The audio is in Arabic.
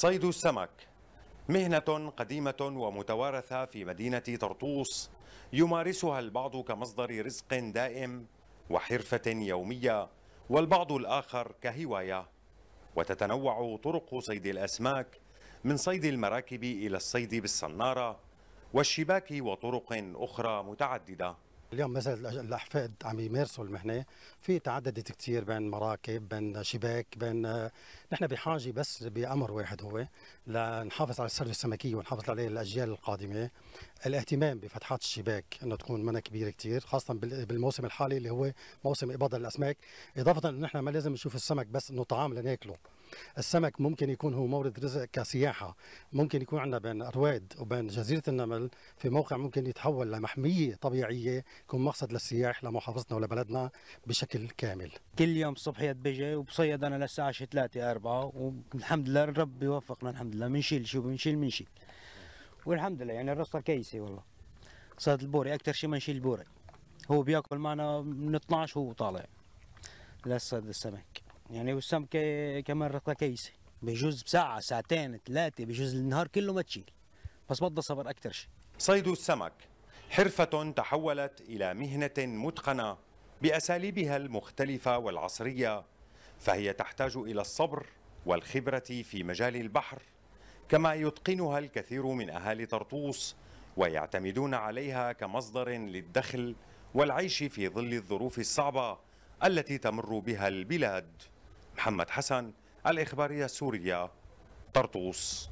صيد السمك. مهنة قديمة ومتوارثة في مدينة طرطوس يمارسها البعض كمصدر رزق دائم وحرفة يومية والبعض الآخر كهواية. وتتنوع طرق صيد الأسماك من صيد المراكب إلى الصيد بالصنارة والشباك وطرق أخرى متعددة. اليوم مثلا الأحفاد عم يمارسوا المهنة. في تعددت كثير بين مراكب بين شباك بين نحن بحاجة بس بأمر واحد هو لنحافظ على الثروه السمكية ونحافظ عليه الاجيال القادمة. الاهتمام بفتحات الشباك إنه تكون منها كبيرة كثير خاصة بالموسم الحالي اللي هو موسم إباضة الأسماك. إضافة إنه نحن ما لازم نشوف السمك بس إنه طعام لناكله. السمك ممكن يكون هو مورد رزق كسياحة. ممكن يكون عندنا بين أرواد وبين جزيرة النمل في موقع ممكن يتحول لمحمية طبيعية يكون مقصد للسياح لمحافظتنا ولبلدنا بشكل كامل. كل يوم الصبحيات بيجي وبصيد أنا للساعه 3 4 والحمد لله الرب بيوفقنا الحمد لله. بنشيل شو بنشيل بنشيل والحمد لله يعني الرصة كيسه والله. صيد البوري أكثر شيء ما نشيل البوري. هو بياكل معنا من 12 وهو طالع. لصيد السمك. يعني والسمكه كمان رصه كيسة. بجوز بساعة ساعتين ثلاثة بجوز النهار كله ما تشيل. بس بدها صبر أكثر شيء صيد السمك. حرفة تحولت إلى مهنة متقنة بأساليبها المختلفة والعصرية فهي تحتاج إلى الصبر والخبرة في مجال البحر كما يتقنها الكثير من أهالي طرطوس ويعتمدون عليها كمصدر للدخل والعيش في ظل الظروف الصعبة التي تمر بها البلاد. محمد حسن الإخبارية السورية طرطوس.